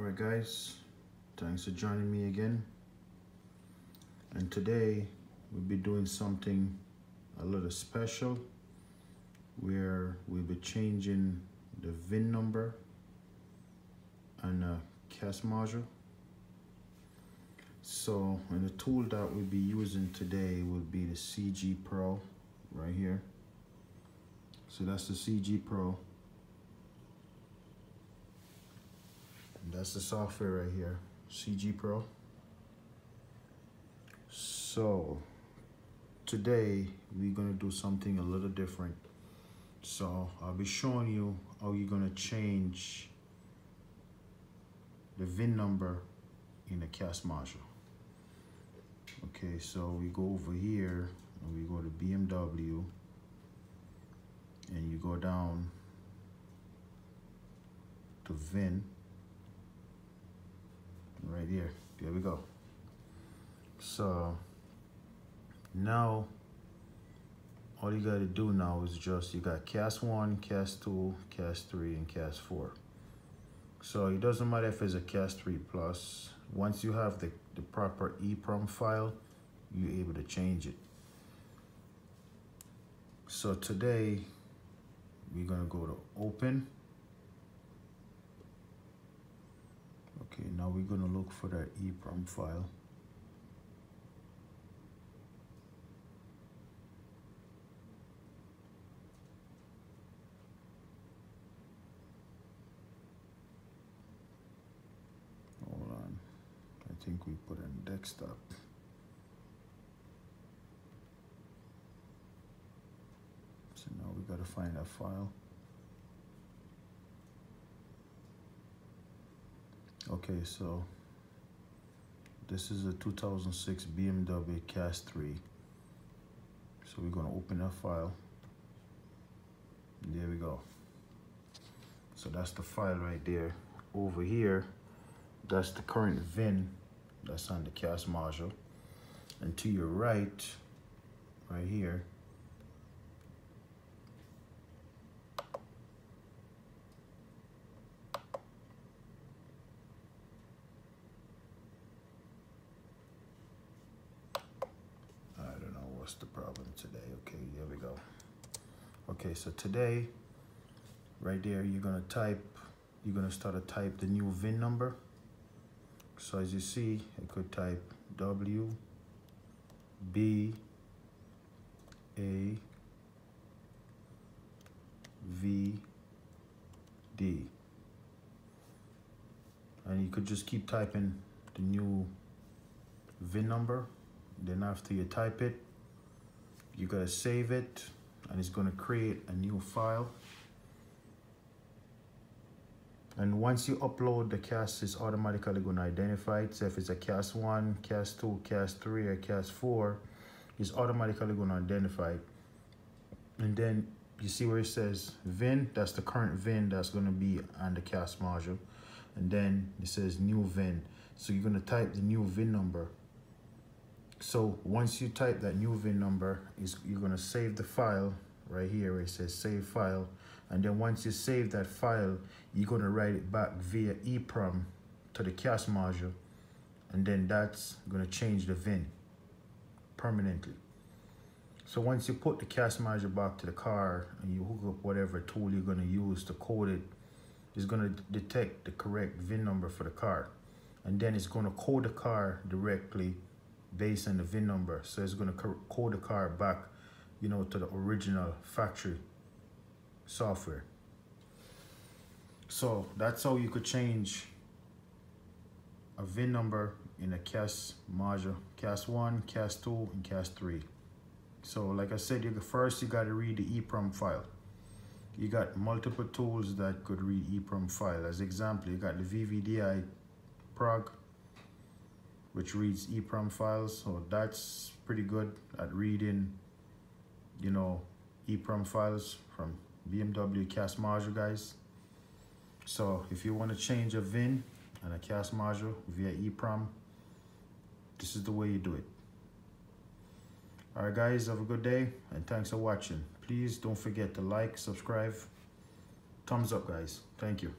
Alright guys, thanks for joining me again. And today we'll be doing something a little special where we'll be changing the VIN number and a CAS module. So, and the tool that we'll be using today will be the CG Pro right here. So that's the CG Pro. And that's the software right here, CG Pro. So today we're gonna do something a little different. So I'll be showing you how you're gonna change the VIN number in the CAS module. Okay, so we go over here and we go to BMW and you go down to VIN right here. There we go. So now all you got to do now is just you got CAS 1, CAS 2, CAS 3, and CAS 4. So it doesn't matter if it's a CAS 3 plus. Once you have the, the proper EEPROM file, you're able to change it. So today we're gonna go to open. Okay, now we're gonna look for that EEPROM file. Hold on, I think we put in desktop. So now we gotta find that file. Okay, so this is a 2006 BMW CAS 3. So we're gonna open that file. There we go. So that's the file right there. Over here, that's the current VIN that's on the CAS module. And to your right, right here, I don't know what's the problem today. Okay, here we go. Okay, so today, right there, you're gonna type, you're gonna start to type the new VIN number. So as you see, I could type W B A V D. And you could just keep typing the new VIN number. Then after you type it, you gotta save it and it's gonna create a new file. And once you upload the CAS it's automatically gonna identify it. So if it's a CAS 1, CAS 2, CAS 3, or CAS 4, it's automatically gonna identify it. And then you see where it says VIN, that's the current VIN that's gonna be on the CAS module. And then it says new VIN. So you're gonna type the new VIN number. So once you type that new VIN number, is you're gonna save the file right here where it says save file. And then once you save that file, you're gonna write it back via EEPROM to the CAS module. And then that's gonna change the VIN permanently. So once you put the CAS module back to the car and you hook up whatever tool you're gonna use to code it, it's gonna detect the correct VIN number for the car. And then it's gonna code the car directly based on the VIN number. So it's gonna code the car back, you know, to the original factory software. So that's how you could change a VIN number in a CAS module, CAS 1, CAS 2, and CAS 3. So like I said, you first you got to read the EEPROM file. You got multiple tools that could read EEPROM file. As example, you got the VVDI prog, which reads EEPROM files. So that's pretty good at reading, you know, EEPROM files from BMW CAS module guys. So if you want to change a VIN and a CAS module via EEPROM, this is the way you do it. Alright guys, have a good day and thanks for watching. Please don't forget to like, subscribe, thumbs up guys. Thank you.